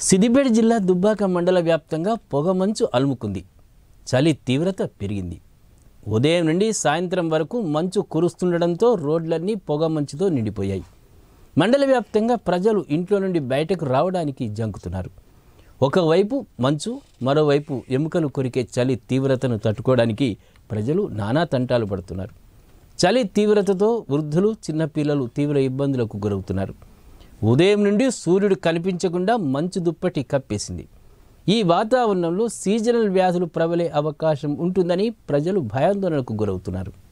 సిద్దిపేట జిల్లా దుబ్బాక మండల వ్యాప్తంగా పొగమంచు అలుముకుంది. చలి తీవ్రత పెరిగింది. ఉదయం నుండి సాయంత్రం వరకు మంచు కురుస్తుండడంతో రోడ్లన్నీ పొగ మంచుతో నిండిపోయాయి. మండల వ్యాప్తంగా ప్రజలు ఇంట్లో నుండి బయటకు రావడానికి జంకుతున్నారు. ఒకవైపు మంచు మరోవైపు ఎముకలు కొరికే చలి తీవ్రతను తట్టుకోవడానికి ప్రజలు నానా తంటాలు పడుతున్నారు. చలి తీవ్రతతో వృద్ధులు చిన్నపిల్లలు తీవ్ర ఇబ్బందులకు గురవుతున్నారు. ఉదయం నుండి సూర్యుడు కనిపించకుండా మంచు దుప్పటి కప్పేసింది. ఈ వాతావరణంలో సీజనల్ వ్యాధులు ప్రబలే అవకాశం ఉంటుందని ప్రజలు భయాందోళనకు గురవుతున్నారు.